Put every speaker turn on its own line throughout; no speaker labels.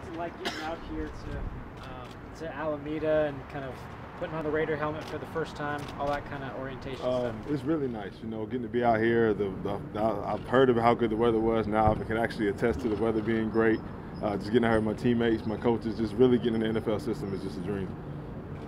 what's it like getting out here to um, to Alameda and kind of putting on the Raider helmet for the first time, all that kind of orientation
um,
stuff?
It's really nice, you know, getting to be out here. The, the, the, I've heard of how good the weather was. Now I can actually attest to the weather being great. Uh, just getting out here with my teammates, my coaches, just really getting in the NFL system is just a dream.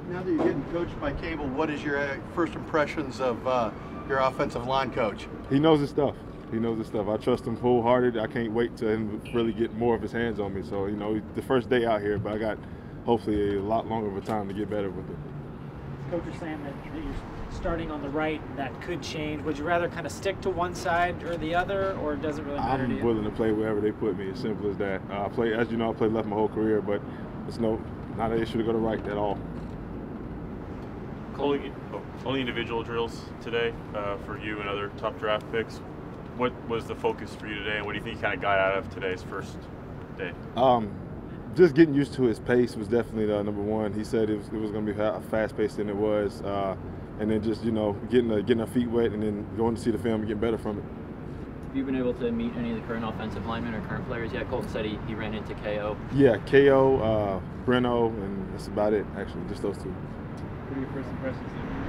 Now that you're getting coached by Cable, what is your uh, first impressions of uh, your offensive line coach?
He knows his stuff. He knows his stuff. I trust him wholehearted. I can't wait to him really get more of his hands on me. So, you know, the first day out here, but I got hopefully a lot longer of a time to get better with it.
Coach is saying that, that you're starting on the right, that could change. Would you rather kind of stick to one side or the other, or does it really matter
I'm
to you?
willing to play wherever they put me. As simple as that. Uh, I play, as you know, I played left my whole career, but it's no not an issue to go to right at all.
Only, only individual drills today uh, for you and other top draft picks. What was the focus for you today, and what do you think you kind of got out of today's first day?
Um, just getting used to his pace was definitely the number one. He said it was, it was going to be a fast paced than it was, uh, and then just you know getting uh, getting our feet wet and then going to see the film and getting better from it.
Have you been able to meet any of the current offensive linemen or current players yet? Kolton said he, he ran into KO.
Yeah, KO, uh, Breno, and that's about it. Actually, just those two.
What are your first impressions of Kolton?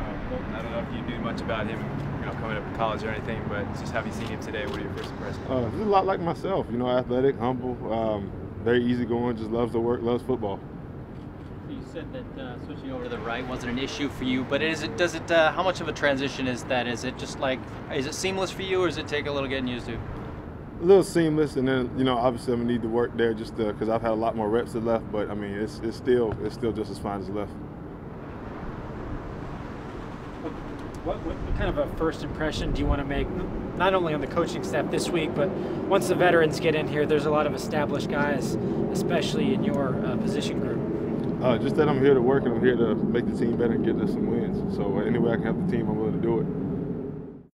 I don't know if you knew much about him, you know, coming up in college or anything, but just having seen him today, what are your first impressions?
Uh, he's a lot like myself, you know, athletic, humble, um, very easygoing, just loves to work, loves football.
You said that uh, switching over to the right wasn't an issue for you, but is it? Does it? Uh, how much of a transition is that? Is it just like? Is it seamless for you, or does it take a little getting used to?
A little seamless, and then you know, obviously, I'm gonna need to work there just because I've had a lot more reps than left. But I mean, it's it's still it's still just as fine as left.
What, what kind of a first impression do you want to make, not only on the coaching staff this week, but once the veterans get in here? There's a lot of established guys, especially in your uh, position group.
Uh, just that I'm here to work and I'm here to make the team better and get us some wins. So any way I can help the team, I'm willing to do it.